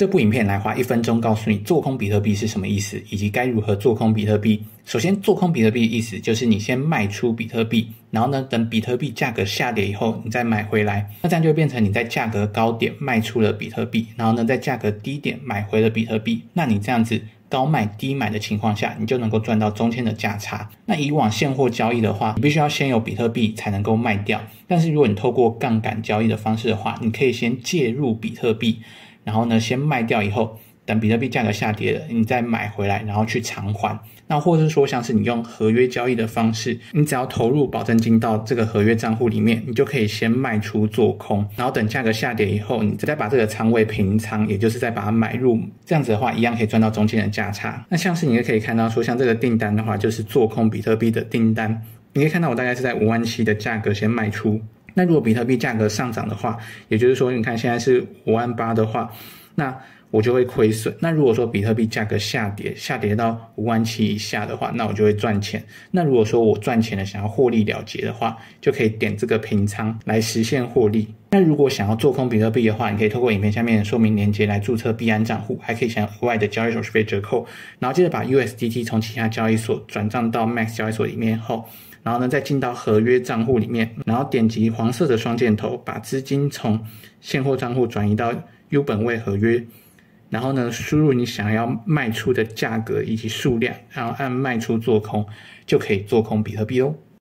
这部影片来花一分钟告诉你做空比特币是什么意思，以及该如何做空比特币。首先，做空比特币的意思就是你先卖出比特币，然后呢，等比特币价格下跌以后，你再买回来。那这样就变成你在价格高点卖出了比特币，然后呢，在价格低点买回了比特币。那你这样子高卖低买的情况下，你就能够赚到中间的价差。那以往现货交易的话，你必须要先有比特币才能够卖掉。但是如果你透过杠杆交易的方式的话，你可以先介入比特币。然后呢，先卖掉以后，等比特币价格下跌了，你再买回来，然后去偿还。那或者是说，像是你用合约交易的方式，你只要投入保证金到这个合约账户里面，你就可以先卖出做空，然后等价格下跌以后，你再把这个仓位平仓，也就是再把它买入。这样子的话，一样可以赚到中间的价差。那像是你也可以看到说，像这个订单的话，就是做空比特币的订单。你可以看到我大概是在五万七的价格先卖出。那如果比特币价格上涨的话，也就是说，你看现在是五万八的话，那我就会亏损。那如果说比特币价格下跌，下跌到五万七以下的话，那我就会赚钱。那如果说我赚钱了，想要获利了结的话，就可以点这个平仓来实现获利。那如果想要做空比特币的话，你可以透过影片下面的说明链接来注册币安账户，还可以享有额外的交易手续费折扣。然后接着把 USDT 从其他交易所转账到 Max 交易所里面后。然后呢，再进到合约账户里面，然后点击黄色的双箭头，把资金从现货账户转移到 U 本位合约，然后呢，输入你想要卖出的价格以及数量，然后按卖出做空，就可以做空比特币哦。